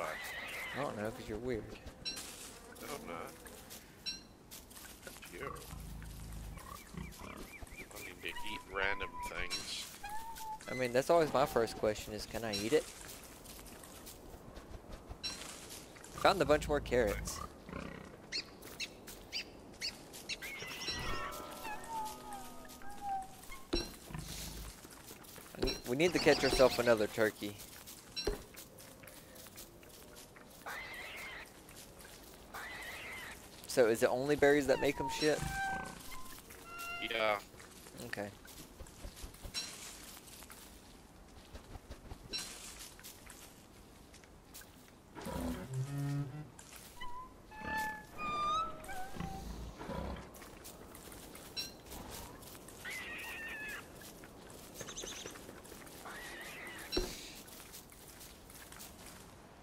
Why? I don't know, because you're weird. No, I'm not. You. I mean to eat random things. I mean, that's always my first question is, can I eat it? Found a bunch more carrots. We need to catch ourselves another turkey. So is it only berries that make them shit? Yeah. Okay.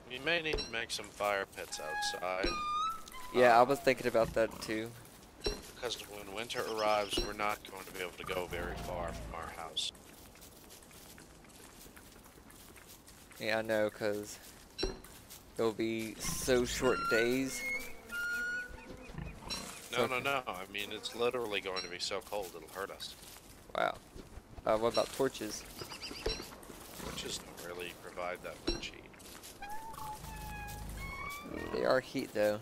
We may need to make some fire pits outside. Yeah, I was thinking about that too. Because when winter arrives, we're not going to be able to go very far from our house. Yeah, I know, cause it'll be so short days. No, no, no. I mean, it's literally going to be so cold it'll hurt us. Wow. Uh, what about torches? Which is don't really provide that much heat. They are heat though.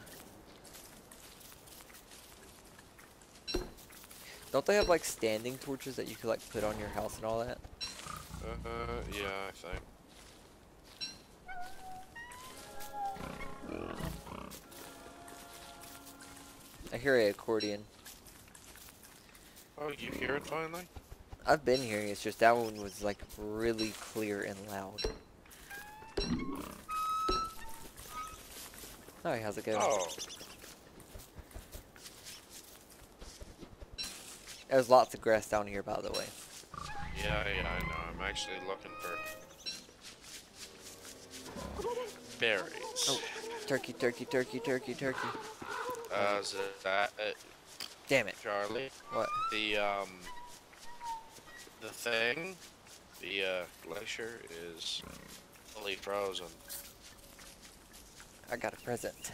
Don't they have like standing torches that you could like put on your house and all that? Uh, yeah, I think. I hear a accordion. Oh, you hear it finally? I've been hearing it, it's just that one was like really clear and loud. Hi, how's it going? Oh, There's lots of grass down here, by the way. yeah, yeah, I know. I'm actually looking for berries. Oh. Turkey, turkey, turkey, turkey, turkey. Uh, is it that it, Damn it. Charlie? What? The um, the thing, the uh, glacier is fully frozen. I got a present.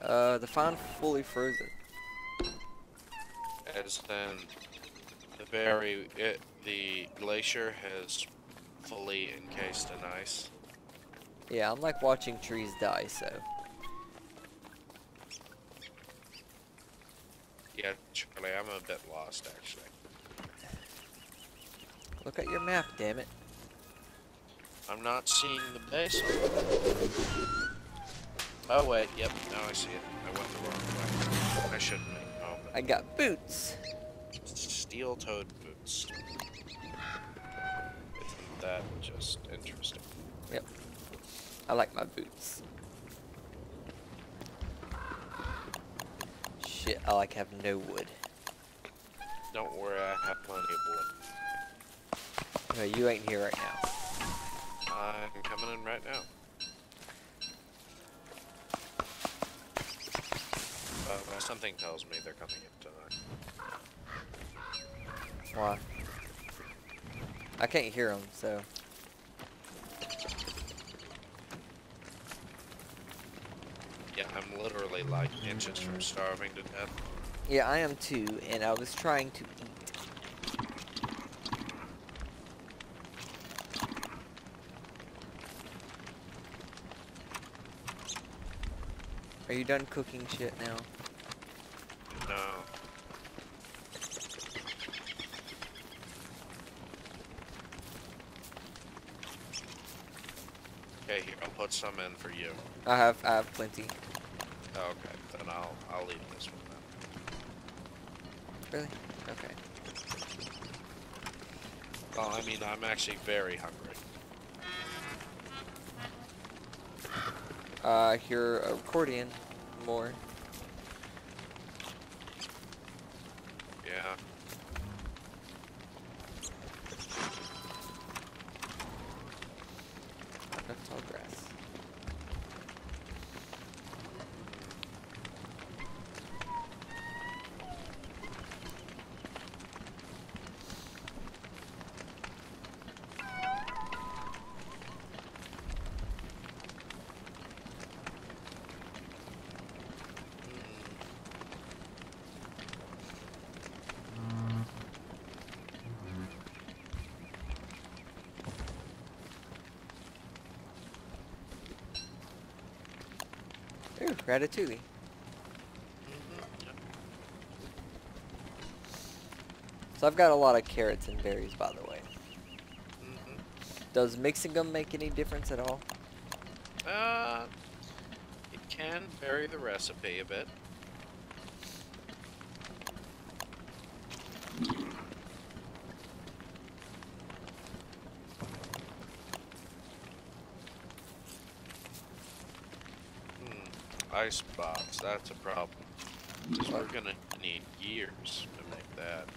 Uh, the fine fully frozen. As then, the very it, the glacier has fully encased in ice. Yeah, I'm like watching trees die, so. Yeah, Charlie, I'm a bit lost actually. Look at your map, damn it. I'm not seeing the base. Oh wait, yep, now I see it. I went the wrong way. I shouldn't make. I got boots. steel-toed boots. Isn't that just interesting? Yep. I like my boots. Shit, I like have no wood. Don't worry, I have plenty of wood. No, you ain't here right now. I'm coming in right now. Uh, something tells me they're coming in tonight. Why? I can't hear them, so. Yeah, I'm literally like inches from starving to death. Yeah, I am too, and I was trying to eat. Are you done cooking shit now? No. Okay, here, I'll put some in for you. I have I have plenty. Okay, then I'll I'll leave this one then. Really? Okay. Well, I mean, I'm actually very hungry. Uh, I hear a accordion more. Yeah. That's tall grass. Ooh, ratatouille. So I've got a lot of carrots and berries, by the way. Mhm. Does mixing them make any difference at all? Uh, it can vary the recipe a bit. Hmm, icebox, that's a problem. 'Cause we're gonna need years to make that.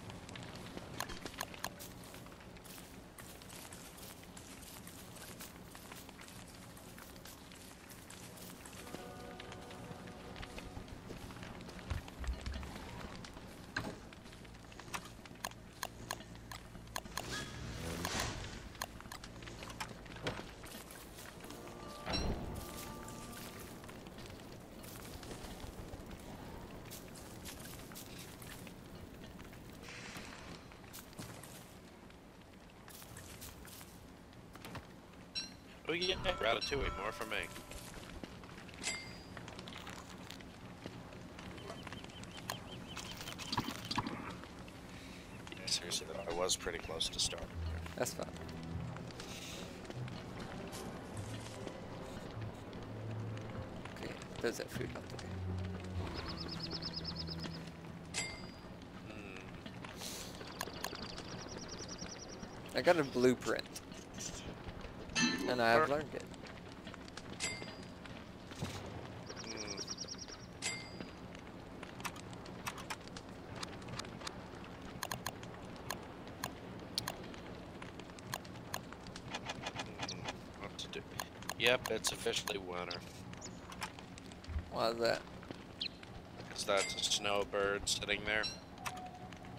Yeah, ratatouille, more for me. Yeah, seriously though, I was pretty close to starting. there. That's fine. Okay, there's that food out there. Hmm. I got a blueprint. And I have learned it. Hmm. What to do? Yep, it's officially winter. Why is that? Is that a snowbird sitting there?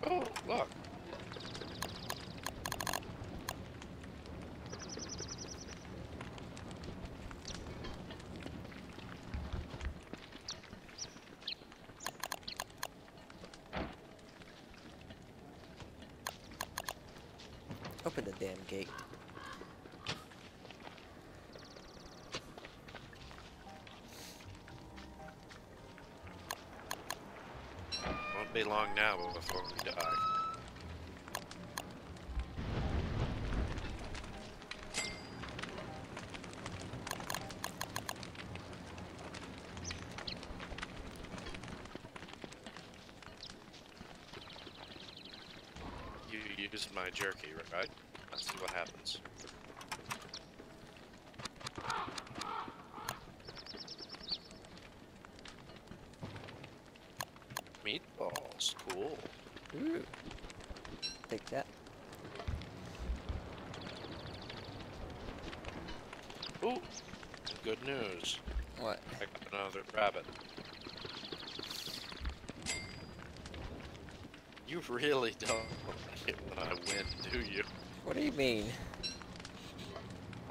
Oh, look. Open the damn gate. Won't be long now before we die. You used my jerky, right? Let's see what happens. Ooh. Take that. Ooh, good news. What? I got another rabbit. You really don't like it when I win, do you? What do you mean?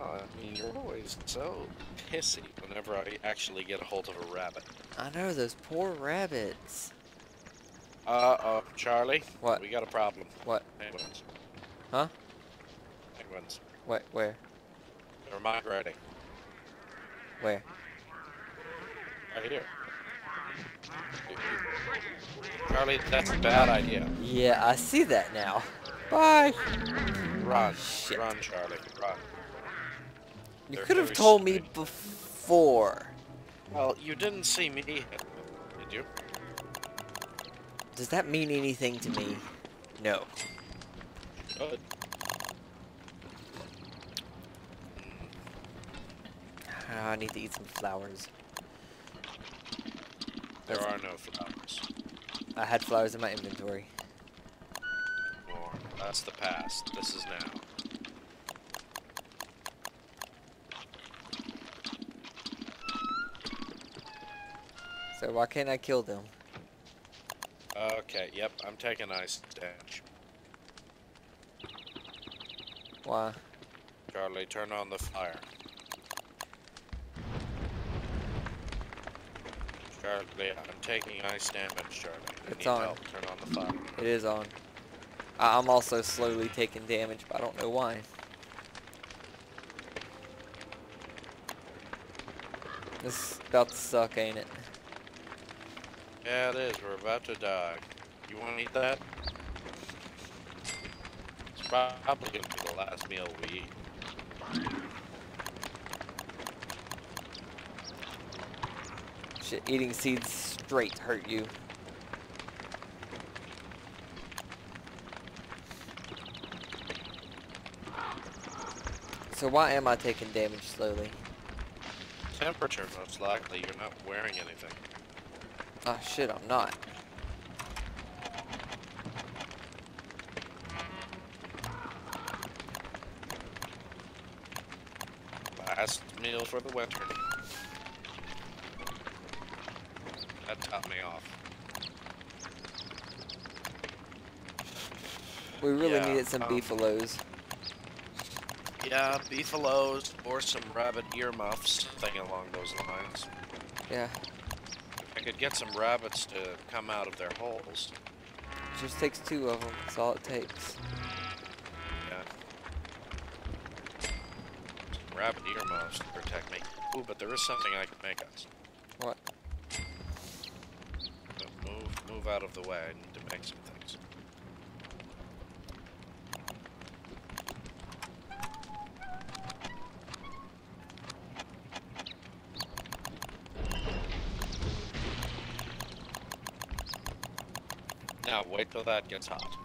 Oh, I mean, you're always so pissy whenever I actually get a hold of a rabbit. I know those poor rabbits. Uh oh, Charlie. What? We got a problem. What? Penguins. Huh? Penguins. What? Where? They're migrating. Where? Right here. Charlie, that's a bad idea. Yeah, I see that now. Bye. Run. Shit. Run, Charlie. Run. You could have told me before. Well, you didn't see me did you? Does that mean anything to me? No. Good. Ah, I need to eat some flowers. There That's- are no flowers. I had flowers in my inventory. More. That's the past. This is now. So why can't I kill them? Okay, yep, I'm taking ice damage. Why? Charlie, turn on the fire. Charlie, I'm taking ice damage, Charlie. I It's need on. help. Turn on the fire. It is on. I I'm also slowly taking damage, but I don't know why. This is about to suck, ain't it? Yeah, it is. We're about to die. You want to eat that? It's probably going to be the last meal we eat. Shit, eating seeds straight hurt you. So why am I taking damage slowly? Temperature, most likely. You're not wearing anything. Ah, shit, I'm not. Last meal for the winter. That topped me off. We really Yeah, needed some um, beefaloes. Yeah, beefaloes or some rabbit earmuffs, something along those lines. Yeah, I could get some rabbits to come out of their holes. just takes two of them. That's all it takes. Yeah. Some rabbit earmuffs to protect me. Ooh, but there is something I can make us. What? Move, move out of the way. I need to make some things. Now wait till that gets hot.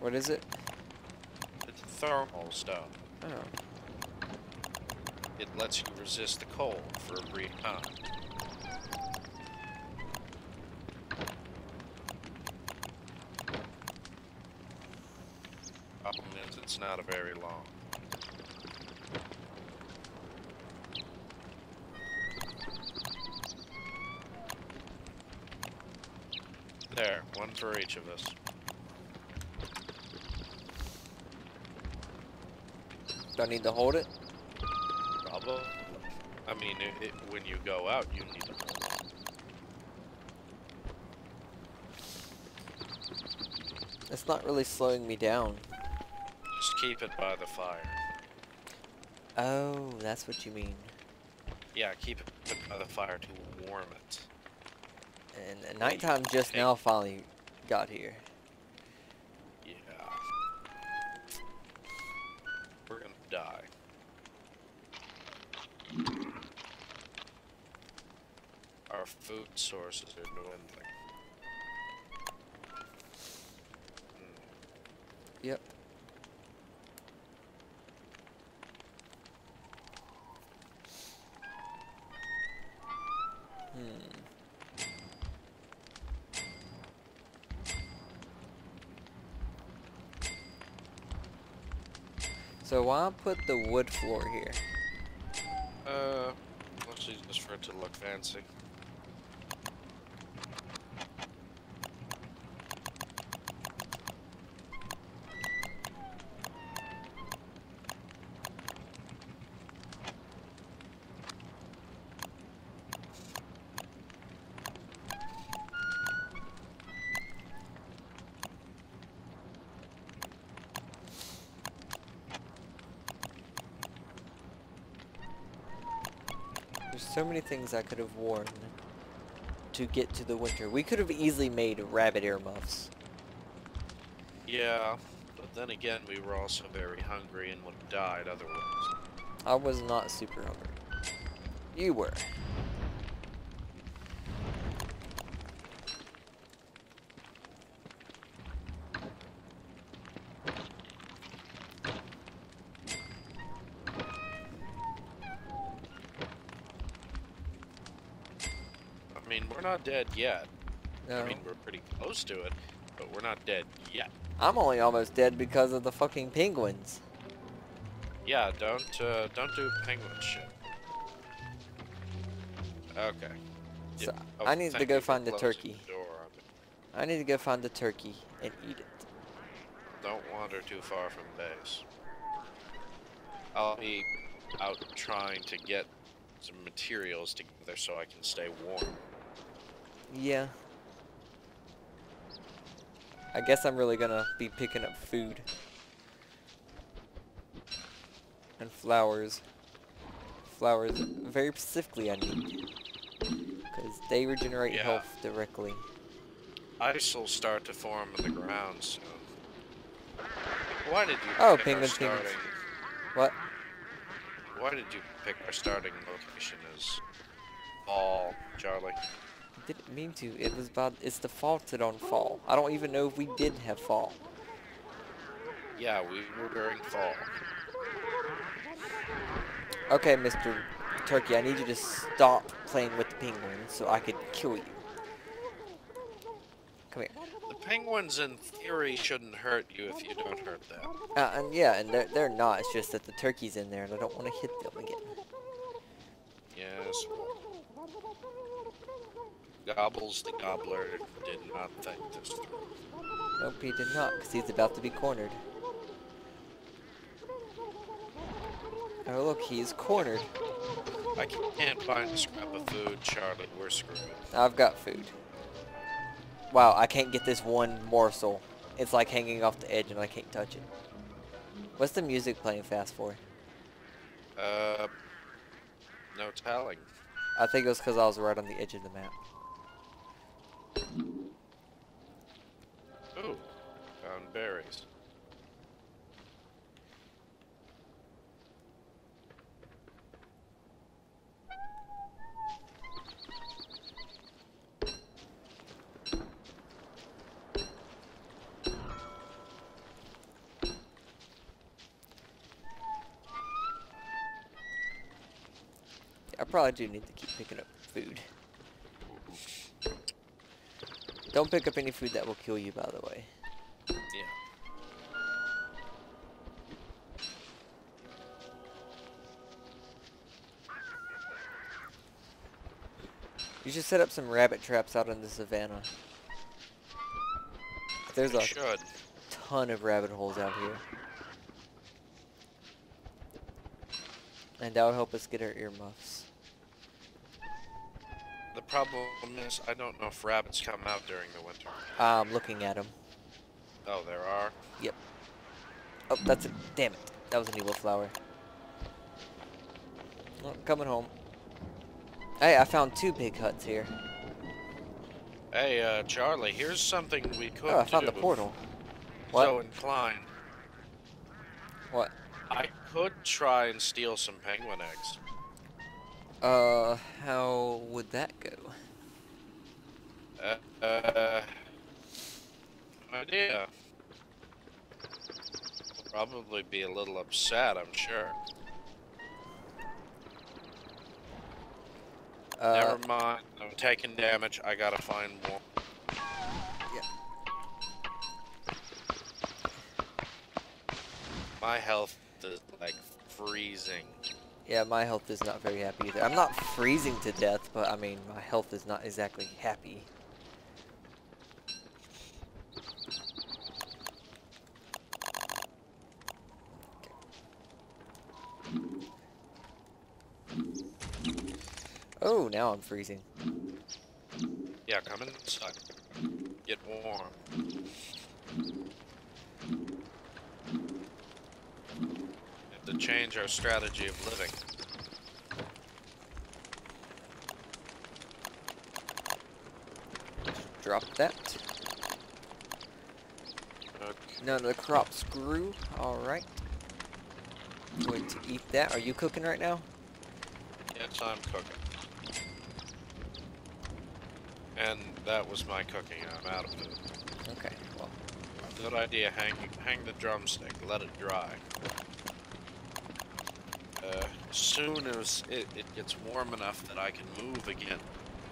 What is it? It's thermal stuff. Oh. It lets you resist the cold for a brief time. Problem is, it's not a very long. There, one for each of us. Do I need to hold it? Probably. I mean, it, it, when you go out, you need to hold on. It's not really slowing me down. Just keep it by the fire. Oh, that's what you mean. Yeah, keep it by the fire to warm it. And nighttime just now finally got here. Yeah. We're gonna die. Our food sources are dwindling. Hmm. Yep. Hmm. Why put the wood floor here? Uh, just for it to look fancy. There's so many things I could have worn to get to the winter. We could have easily made rabbit earmuffs. Yeah, but then again, we were also very hungry and would have died otherwise. I was not super hungry. You were. I mean, we're not dead yet. No. I mean, we're pretty close to it, but we're not dead yet. I'm only almost dead because of the fucking penguins. Yeah, don't uh, don't do penguin shit. Okay. So, Oh, I need to go find the turkey. door. I need to go find the turkey and eat it. Don't wander too far from base. I'll be out trying to get some materials together so I can stay warm. Yeah. I guess I'm really gonna be picking up food. And flowers. Flowers, very specifically I need. Because they regenerate Yeah. health directly. Ice will start to form in the ground soon. Why did you Oh, pick penguins, our penguins. What? Why did you pick our starting location as fall, Charlie? Didn't mean to. It was about, it's defaulted on fall. I don't even know if we did have fall. Yeah, we were during fall. Okay, Mr. Turkey, I need you to stop playing with the penguins so I could kill you. Come here. The penguins, in theory, shouldn't hurt you if you don't hurt them. Uh, and yeah, and they're, they're not. It's just that the turkey's in there and I don't want to hit them again. Yes. Gobbles the gobbler did not think this through. Nope, he did not, because he's about to be cornered. Oh, look, he's cornered. I can't find a scrap of food, Charlie. We're screwed. I've got food. Wow, I can't get this one morsel. It's like hanging off the edge and I can't touch it. What's the music playing fast for? Uh, no telling. I think it was because I was right on the edge of the map. Berries. I probably do need to keep picking up food. Don't pick up any food that will kill you, by the way. You should set up some rabbit traps out in the savannah. There's we a should. ton of rabbit holes out here. And that would help us get our earmuffs. The problem is, I don't know if rabbits come out during the winter. I'm looking at them. Oh, there are. Yep. Oh, that's a... Damn it. That was an evil flower. Coming home. Hey, I found two big huts here. Hey, uh, Charlie, here's something we could Oh, I found the portal. So What? inclined. What? I could try and steal some penguin eggs. Uh, how would that go? Uh, uh, no idea. Probably be a little upset, I'm sure. Uh, Never mind. I'm taking damage. I gotta find more. Yeah. My health is like freezing. Yeah, my health is not very happy either. I'm not freezing to death, but I mean, my health is not exactly happy. Oh, now I'm freezing. Yeah, come inside. Get warm. We Have to change our strategy of living. Drop that. Okay. None of the crops grew. Alright. Going to eat that. Are you cooking right now? Yes, I'm cooking. And that was my cooking. I'm out of food. Okay, well. Good idea. Hang, hang the drumstick. Let it dry. Uh, soon as it, it gets warm enough that I can move again,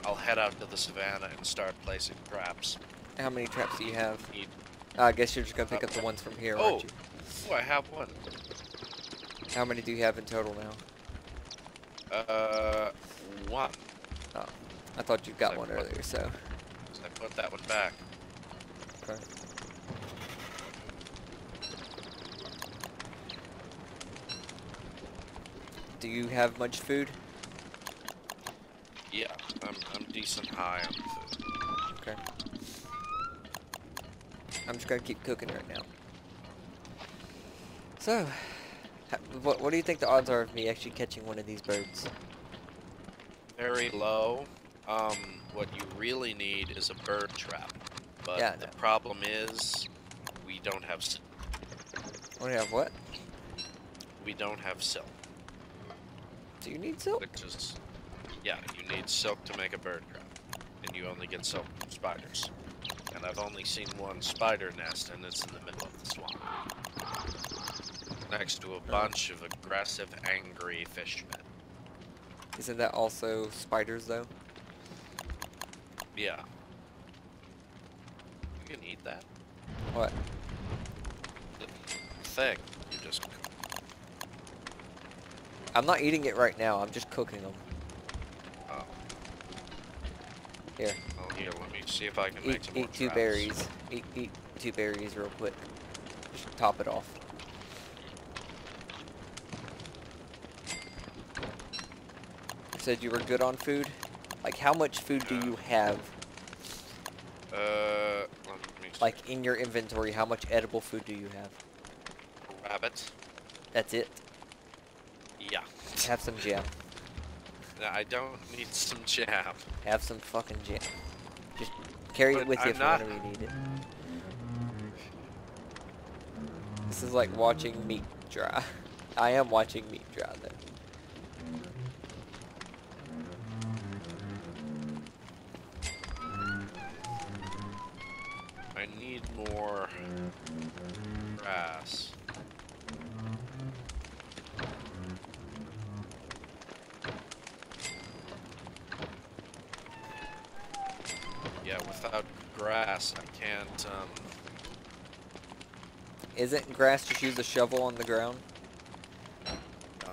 I'll head out to the savannah and start placing traps. How many traps do you have? Eat. I guess you're just gonna pick up the ones from here, Oh. aren't you? Oh, I have one. How many do you have in total now? Uh, one. I thought you got one what? earlier, so. So I put that one back. Okay. Do you have much food? Yeah, I'm, I'm decent high on food. Okay. I'm just gonna keep cooking right now. So, What, what do you think the odds are of me actually catching one of these birds? Very low. Um, what you really need is a bird trap. But Yeah, the know. problem is, we don't have s- What do you have what? we don't have silk, Do you need silk? which is yeah, you need silk to make a bird trap, and you only get silk from spiders. And I've only seen one spider nest, and it's in the middle of the swamp, next to a bunch of aggressive, angry fishmen. Isn't that also spiders though? Yeah. You can eat that What? thing. You just I'm not eating it right now. I'm just cooking them. oh, Here, well, here. Let me see if I can make eat, some more eat two traps. berries. Eat, eat two berries real quick. Just top it off. Said you were good on food? Like how much food do you have? Uh, let me see. Like in your inventory, how much edible food do you have? rabbit. That's it? Yeah. Have some jam. No, I don't need some jam. Have some fucking jam. Just carry it with you I'm not- whenever you need it. This is like watching meat dry. I am watching meat dry though. Grass, I can't, um, Isn't grass just use a shovel on the ground? No.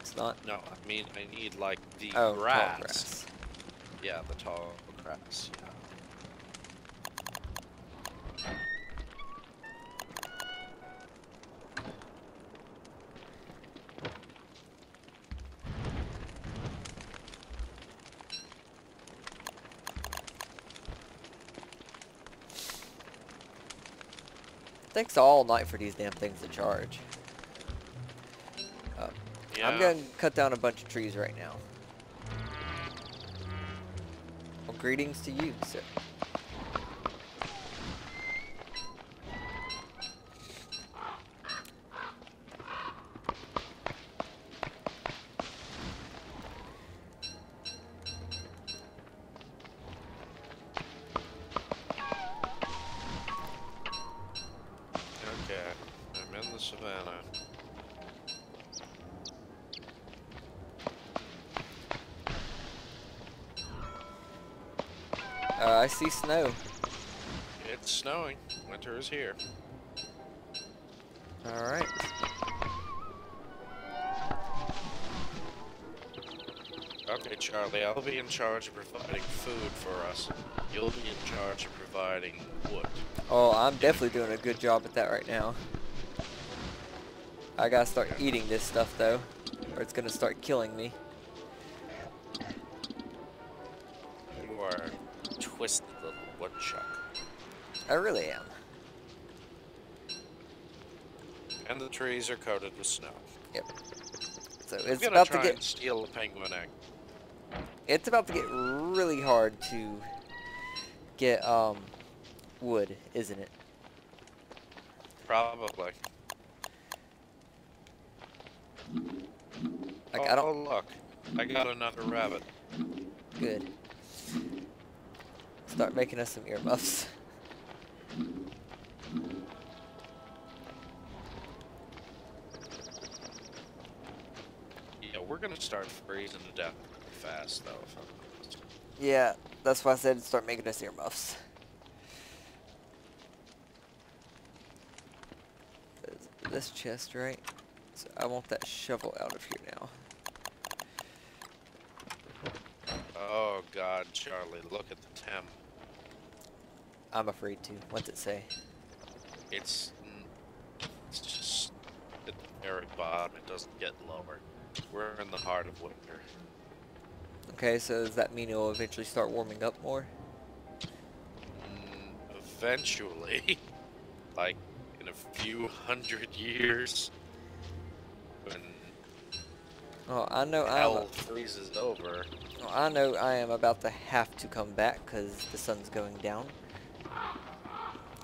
It's not? no, I mean, I need, like, the Oh, grass. tall grass. Yeah, the tall grass, yeah. Takes all night for these damn things to charge. Uh, Yeah. I'm gonna cut down a bunch of trees right now. Well, greetings to you, sir. I'm in the savannah. Uh, I see snow. It's snowing. Winter is here. Alright. Okay, Charlie, I'll be in charge of providing food for us. You'll be in charge of providing wood. Oh, I'm definitely doing a good job at that right now. I gotta start eating this stuff though, or it's gonna start killing me. You are a twisted little woodchuck. I really am. And the trees are coated with snow. Yep. So it's about to try get and steal a penguin egg. it's about to get really hard to get um wood, isn't it? Probably. Like oh, I don't oh, look. I got another rabbit. good. Start making us some earmuffs. Yeah, we're gonna start freezing to death fast, though. If I'm. Yeah, that's why I said start making us earmuffs. Is This chest, right? So I want that shovel out of here now. Oh God, Charlie, look at the temp. I'm afraid to. What's it say? It's it's just at the very bottom. It doesn't get lower. We're in the heart of winter. Okay, so does that mean it'll eventually start warming up more? Mm, eventually, like in a few hundred years. Oh, I know I'm. hell freezes over. oh, I know I am about to have to come back because the sun's going down.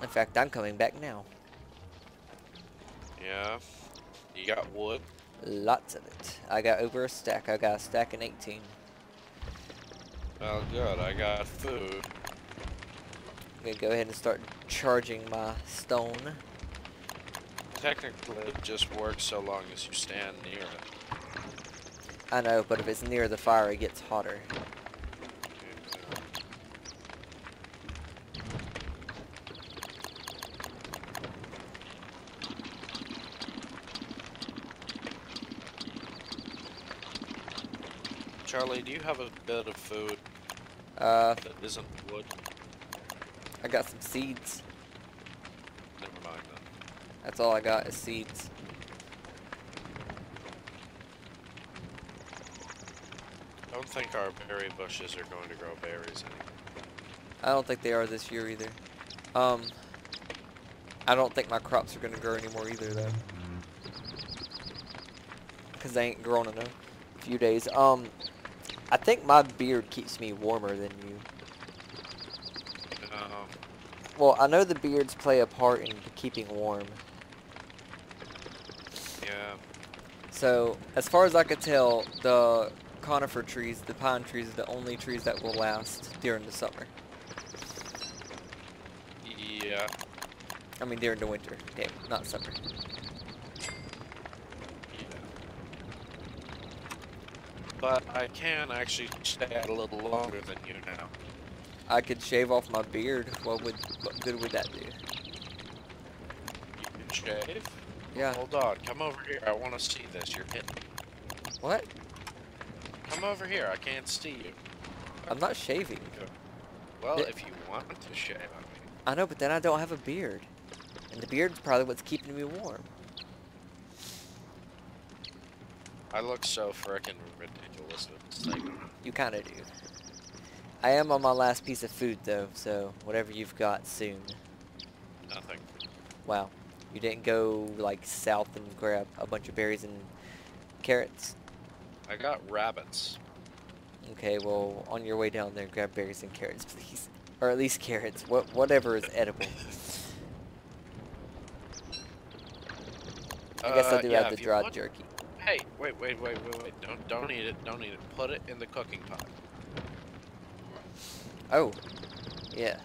In fact, I'm coming back now. Yeah. You got wood? Lots of it. I got over a stack. I got a stack and 18. Well, good. I got food. I'm gonna go ahead and start charging my stone. Technically, it just works so long as you stand near it. I know, but if it's near the fire, it gets hotter. Charlie, do you have a bit of food Uh, that isn't wood? I got some seeds. Never mind then. That's all I got is seeds. I don't think our berry bushes are going to grow berries anymore. I don't think they are this year either. Um, I don't think my crops are gonna grow anymore either though. Cause they ain't grown enough. A few days. Um, I think my beard keeps me warmer than you. No. Well, I know the beards play a part in keeping warm. Yeah. So, as far as I could tell, the conifer trees, the pine trees, are the only trees that will last during the summer. Yeah. I mean, during the winter. Not summer. Yeah. But I can actually stay out a little longer than you now. I could shave off my beard. What would, what good would that do? You can shave? Yeah. Hold on. Come over here. I want to see this. You're hidden. What? Come over here. I can't see you. I'm not shaving. Well, if you want to shave, I mean. I know, but then I don't have a beard. And the beard's probably what's keeping me warm. I look so frickin' ridiculous with this thing. You kind of do. I am on my last piece of food, though, so whatever you've got soon. Nothing. Wow. You didn't go, like, south and grab a bunch of berries and carrots? I got rabbits. Okay, well, on your way down there, grab berries and carrots, please. Or at least carrots. What, whatever is edible. I guess I Uh, do yeah, have you want- jerky. Hey, wait, wait, wait, wait, wait. Don't, don't eat it. Don't eat it. Put it in the cooking pot. Oh. Yeah.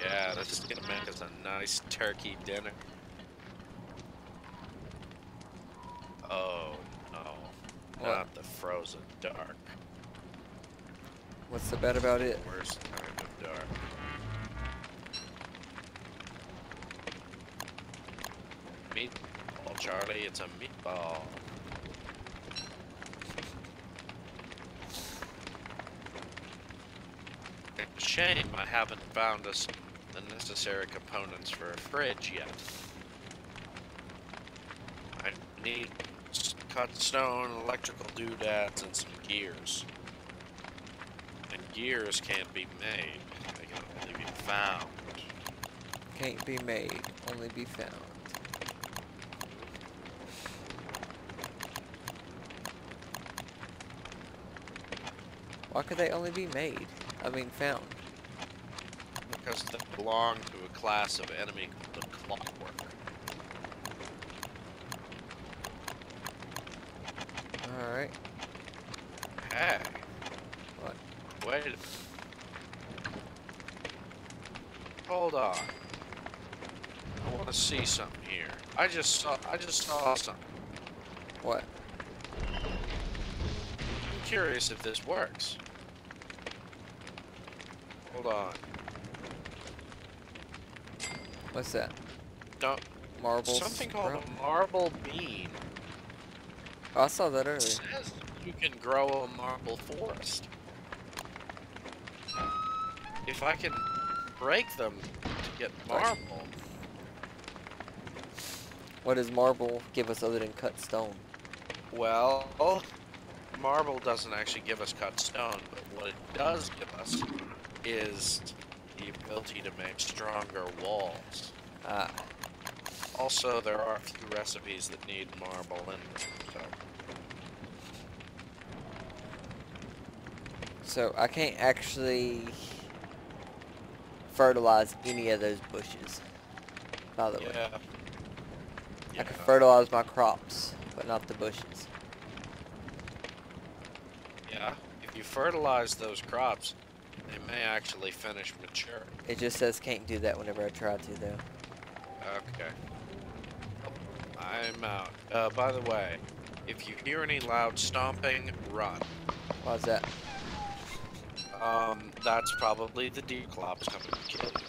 Yeah, this is gonna make us a nice turkey dinner. Oh no, What? not the frozen dark. What's the bad about it? Worst kind of dark. Meatball, Charlie. It's a meatball. A shame I haven't found us the necessary components for a fridge yet. I need cut stone, electrical doodads, and some gears. And gears can't be made. They can only be found. Can't be made, only be found. Why could they only be made? I mean, found. They belong to a class of enemy the clockwork. Alright. Hey. What? Wait a minute. Hold on. I want to see something here. I just saw. I just saw something. What? I'm curious if this works. Hold on. What's that? Don't. Marbles? Something called a marble bean. Oh, I saw that It earlier. says you can grow a marble forest. If I can break them to get marble, What does marble give us other than cut stone? well, marble doesn't actually give us cut stone, but what it does give us is ability to make stronger walls. Ah, Also, there are a few recipes that need marble in them, so... so I can't actually fertilize any of those bushes. By the way, Yeah. I can fertilize my crops, but not the bushes. Yeah. If you fertilize those crops, they may actually finish mature. It just says can't do that whenever I try to, though. Okay. I'm out. Uh, by the way, if you hear any loud stomping, run. Why's that? Um, that's probably the Deerclops coming to kill you.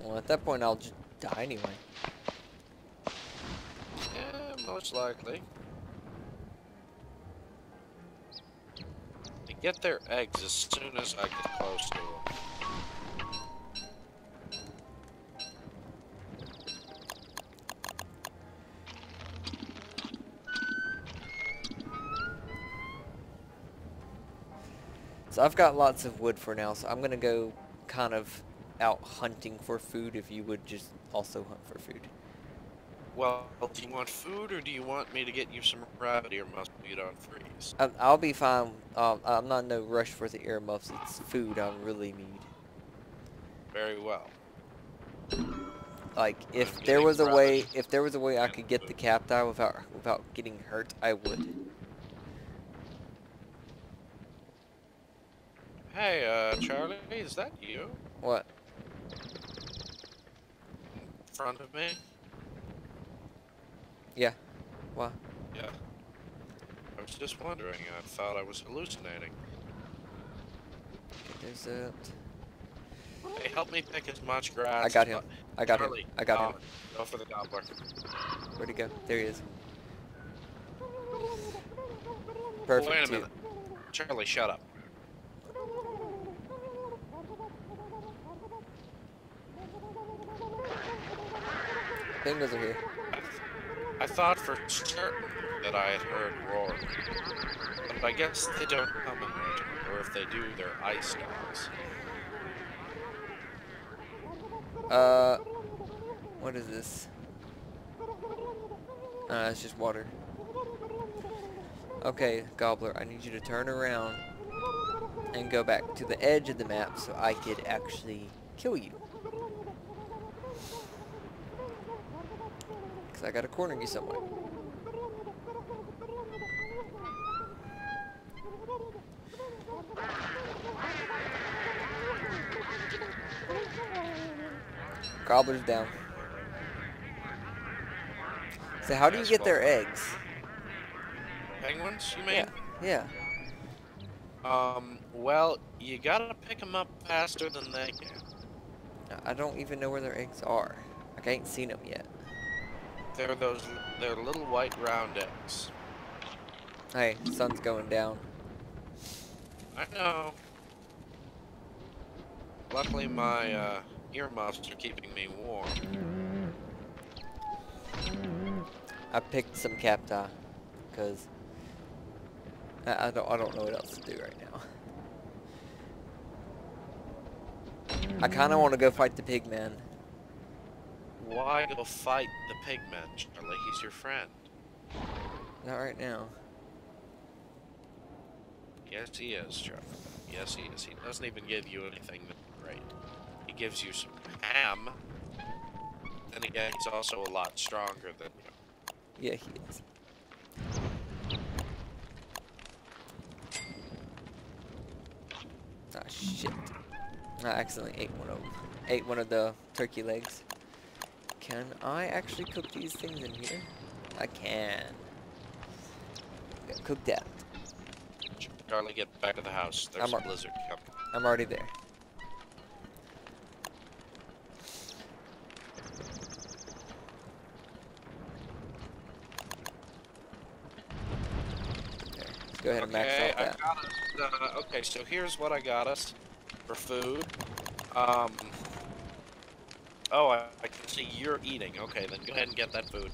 Well, at that point, I'll just die anyway. Yeah, most likely. Get their eggs as soon as I get close to them. So I've got lots of wood for now, so I'm gonna go kind of out hunting for food if you would just also hunt for food. Well, do you want food or do you want me to get you some rabbit ear muffs meat on I, I'll be fine. Um, I'm not in no rush for the earmuffs. It's food I really need. Very well. Like, if there was a way, if there was a way I could get the cacti without without getting hurt, I would. Hey, uh, Charlie, is that you? What? In front of me? Yeah. Why? Yeah. I was just wondering. I thought I was hallucinating. There's that. Hey, help me pick as much grass. I got him. I got him. I got him. Oh, go for the gobbler. Where'd he go? There he is. Perfect. Wait a minute. Charlie, shut up. Bengals are here. I thought for certain that I had heard roar. But I guess they don't come in winter, or if they do, they're ice dogs. Uh, what is this? Uh, it's just water. Okay, Gobbler, I need you to turn around and go back to the edge of the map so I could actually kill you. Because I gotta corner you somewhere. Gobbler's down. So how do you get their eggs? Penguins, you mean? Yeah. Um, well, you gotta pick them up faster than they can. I don't even know where their eggs are. Like I ain't seen them yet. They're those, they're little white round eggs. Hey, sun's going down. I know. Luckily, my uh, earmuffs are keeping me warm. I picked some cacti, cause I, I don't I don't know what else to do right now. I kind of want to go fight the pigman. Why go fight the pigman, Charlie? He's your friend. Not right now. Yes, he is, Charlie. Yes, he is. He doesn't even give you anything great. He gives you some ham. And again, he's also a lot stronger than you. Yeah, he is. Ah shit! I accidentally ate one of. Ate one of the turkey legs. Can I actually cook these things in here? I can. Cook that. Charlie, get back to the house. There's I'm a blizzard coming. I'm already there. There. Let's go ahead and max Okay, out I that. got us. Uh, okay, so here's what I got us for food. Um. Oh, I, I you're eating. Okay, then go ahead and get that food.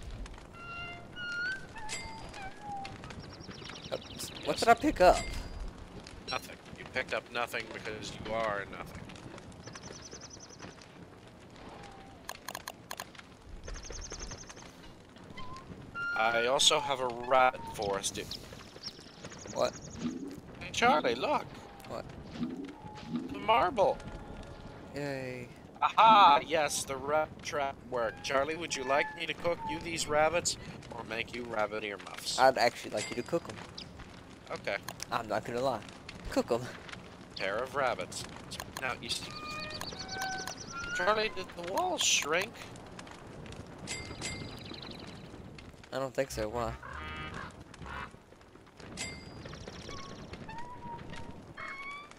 What yes. did I pick up? Nothing. You picked up nothing because you are nothing. I also have a rat for us, dude. What? Hey, Charlie, look! What? The marble! Yay. Aha! Yes, the rabbit trap worked. Charlie, would you like me to cook you these rabbits or make you rabbit earmuffs? I'd actually like you to cook them. Okay. I'm not gonna lie. Cook them. Pair of rabbits. Now, you see... Charlie, did the walls shrink? I don't think so. Why?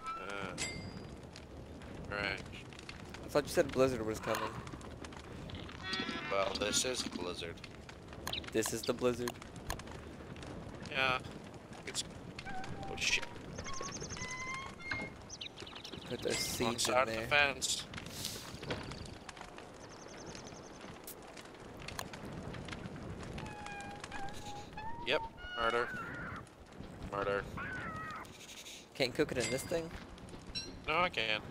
Uh, right. I thought you said blizzard was coming. Well, this is a blizzard. This is the blizzard. Yeah. It's... Oh, shit. Put those One seeds in side of the there. fence. Yep. Murder. Murder. Can't cook it in this thing? No, I can't.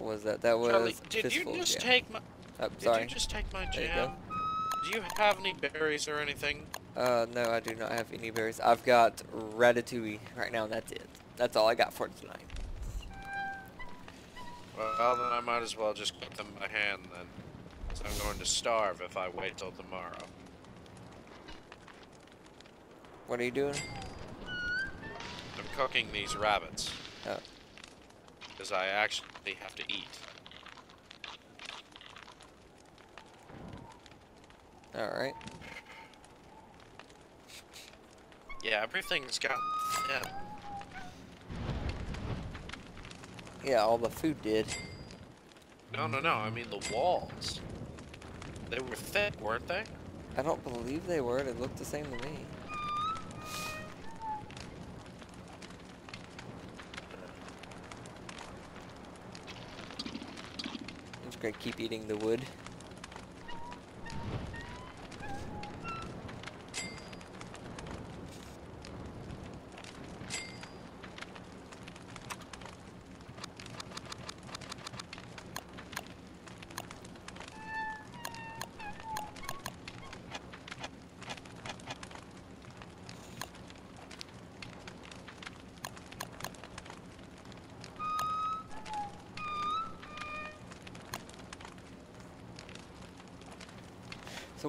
What was that? That was Charlie, did you just jam. take my... Oh, Did you just take my There you jam? Do you have any berries or anything? Uh, no, I do not have any berries. I've got ratatouille right now, and that's it. That's all I got for tonight. Well, then I might as well just cook them by hand then. I'm going to starve if I wait till tomorrow. What are you doing? I'm cooking these rabbits. Oh. Because I actually have to eat. Alright. Yeah, everything's got... Yeah, Yeah, all the food did. no, no, no. I mean the walls. They were thick, weren't they? I don't believe they were. They looked the same to me. Gonna keep eating the wood.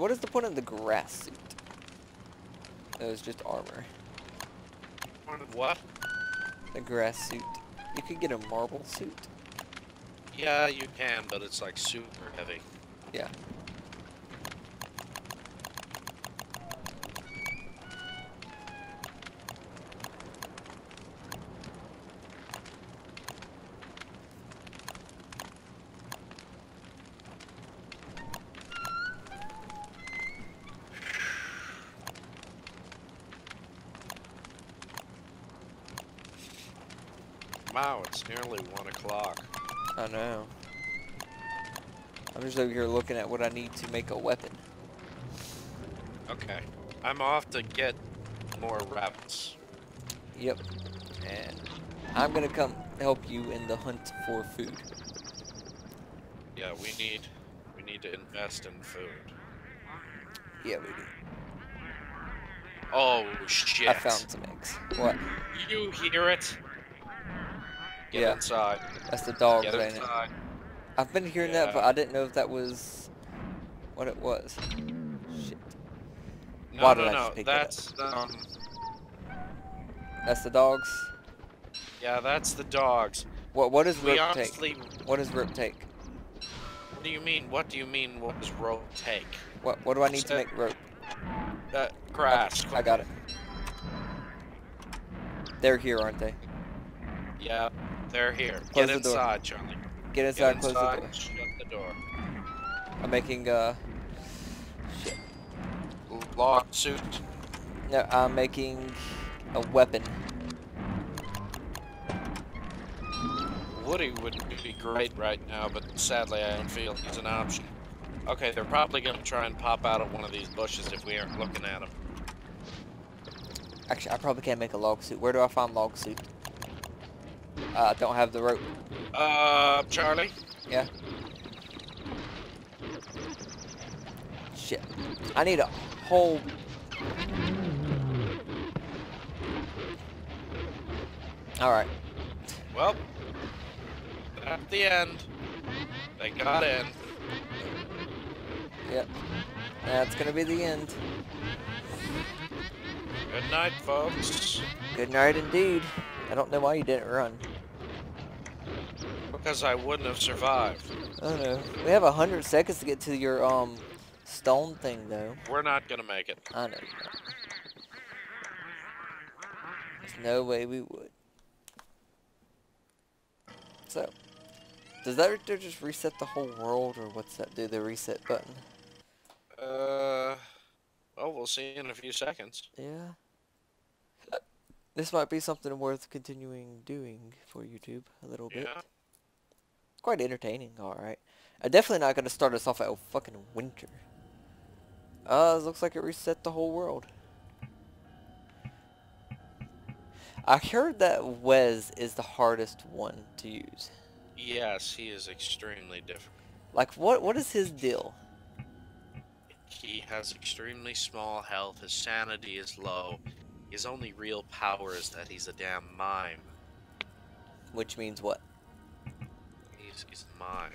What is the point of the grass suit? It was just armor. What? The grass suit. You could get a marble suit. Yeah, you can, but it's like super heavy. Yeah. Wow, it's nearly one o'clock. I know. I'm just over here looking at what I need to make a weapon. Okay. I'm off to get more rabbits. Yep. And I'm gonna come help you in the hunt for food. Yeah, we need we need to invest in food. Yeah, we do. Oh shit. I found some eggs. What? You hear it? Get Yeah. inside. That's the dogs, Get ain't it? I've been hearing that, but I didn't know if that was what it was. Shit. No, Why no, did I no. just pick that up? That's um. That's the dogs. Yeah, that's the dogs. What? What does We rope take? honestly. What does rope take? What do you mean? What do you mean? What does rope take? What? What do I need to make rope? Uh, grass. I got it. They're here, aren't they? Yeah, they're here. Close Get inside, Charlie. Get Get inside. Close the door. Shut the door. I'm making uh. Shit. Lock suit. No, I'm making a weapon. Woody would be great right now, but sadly I don't feel he's an option. Okay, they're probably gonna try and pop out of one of these bushes if we aren't looking at them. Actually, I probably can't make a log suit. Where do I find log suit? Uh, I don't have the rope. Uh, Charlie? Yeah. Shit. I need a whole Alright. Well, at the end, they got in. Yep. That's gonna be the end. Good night, folks. Good night indeed. I don't know why you didn't run. Because I wouldn't have survived. I don't know. We have a hundred seconds to get to your um stone thing though. We're not gonna make it. I know. There's no way we would. So, does that right there just reset the whole world, or what's that do? The reset button? Uh, well, we'll see in a few seconds. Yeah. This might be something worth continuing doing for YouTube a little bit. Yeah. It's quite entertaining, alright. I'm definitely not going to start us off at fucking winter. Uh, it looks like it reset the whole world. I heard that Wes is the hardest one to use. Yes, he is extremely different. Like, what? what is his deal? He has extremely small health. His sanity is low. His only real power is that he's a damn mime. Which means what? He's, he's a mime.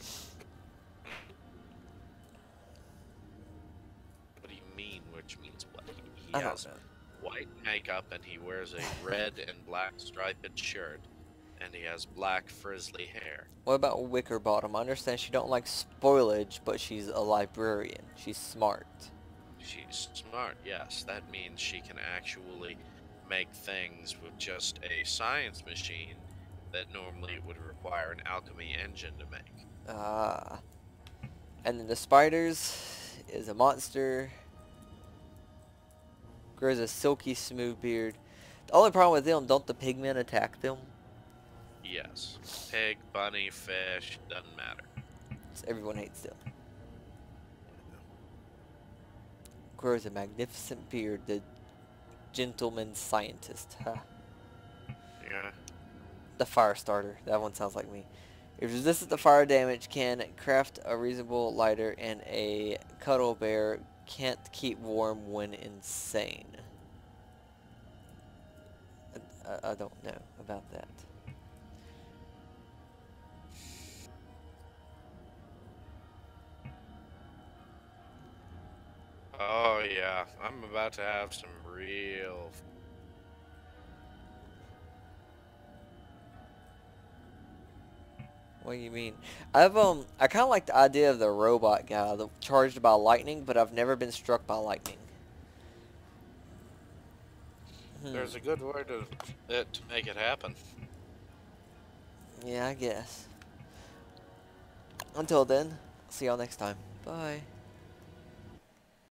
What do you mean, which means what? He, he has know. white makeup and he wears a red and black striped shirt. And he has black frizzly hair. What about Wickerbottom? I understand she don't like spoilage, but she's a librarian. She's smart. She's smart, yes. That means she can actually make things with just a science machine that normally would require an alchemy engine to make. Ah. And then the spiders is a monster. Grows a silky smooth beard. The only problem with them, don't the pigmen attack them? Yes. Pig, bunny, fish, doesn't matter. So everyone hates them. Grows a magnificent beard, the gentleman scientist. Ha. Yeah. The fire starter. That one sounds like me. If resistant to fire damage, can craft a reasonable lighter, and a cuddle bear can't keep warm when insane. I, I don't know about that. Oh yeah. I'm about to have some real What do you mean? I've um, I kind of like the idea of the robot guy, the charged by lightning, but I've never been struck by lightning. Hmm. There's a good way to it to make it happen. Yeah, I guess. Until then, see y'all next time. Bye.